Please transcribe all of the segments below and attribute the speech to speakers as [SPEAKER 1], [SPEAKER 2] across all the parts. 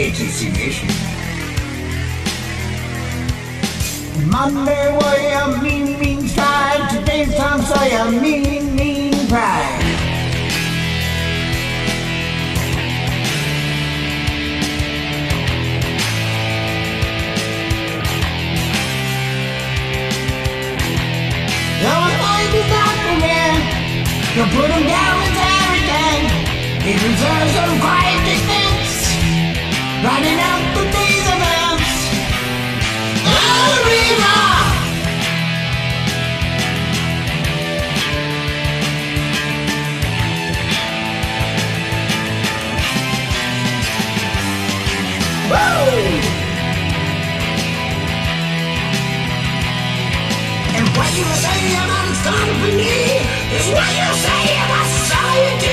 [SPEAKER 1] ATC Nation.
[SPEAKER 2] Monday warrior, mean, mean stride. Today's Tom Sawyer, mean, mean pride. A men, to put him down with everything. He deserves some quiet defense, riding out the day's. Arena! Woo! And what you say about its company is what you say about society.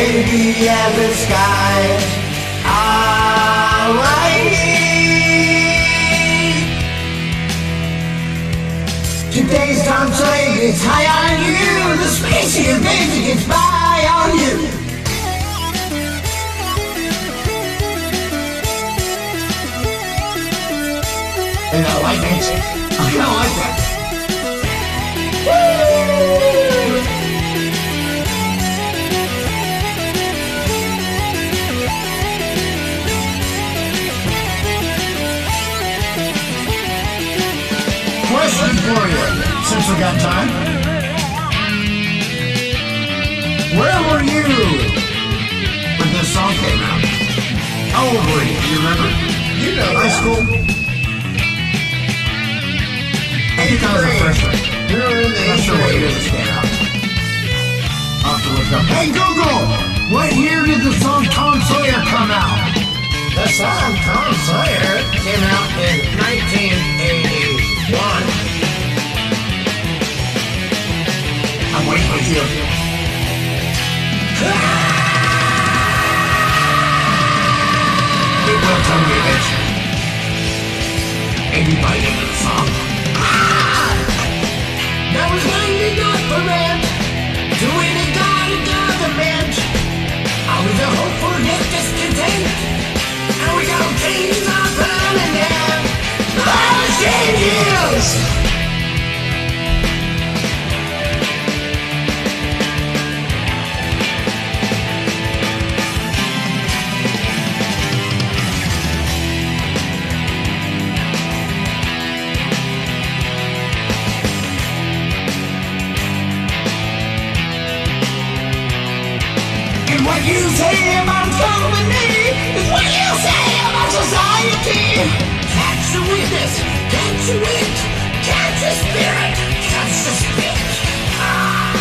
[SPEAKER 2] Maybe the skies are white. Today's Tom Sawyer gets high on you. The spacey invasion gets by on you. And I like it. I kinda like that.
[SPEAKER 1] Question for you, since we got time. Where were you when this song came out? How old were you? Do you remember?
[SPEAKER 3] You know
[SPEAKER 1] High
[SPEAKER 3] that.
[SPEAKER 1] school? Sure what out. I'll have to look up. Hey Google! What year did the song Tom Sawyer come out?
[SPEAKER 3] The song Tom Sawyer came out in 1981.
[SPEAKER 1] I'm waiting for you. to
[SPEAKER 2] any you say about is what you say about society. Catch the spirit. Ah.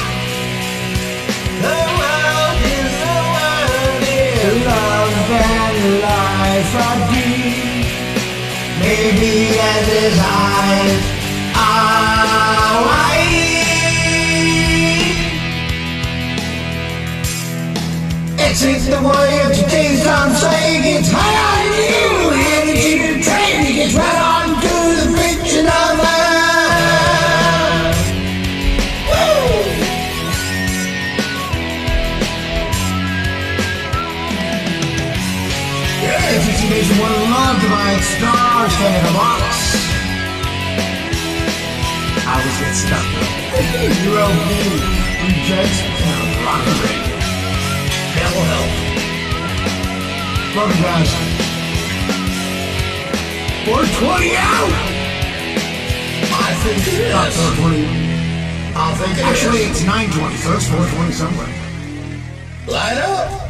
[SPEAKER 2] The world is world love and life are deep. Maybe as his eyes are white. It's if the warrior today's on say gets high on you Energy to train, he gets right on to the of Woo!
[SPEAKER 1] Yeah, ATC Nation one love divine star standing in a box. I always get stuck. ULB rejects and rock and roll.
[SPEAKER 3] Devil help.
[SPEAKER 1] Guys. 420 out!
[SPEAKER 3] I think it is.
[SPEAKER 1] Not 420.
[SPEAKER 3] I think it
[SPEAKER 1] Actually,
[SPEAKER 3] is.
[SPEAKER 1] it's 920, so it's 420 somewhere.
[SPEAKER 3] Light up.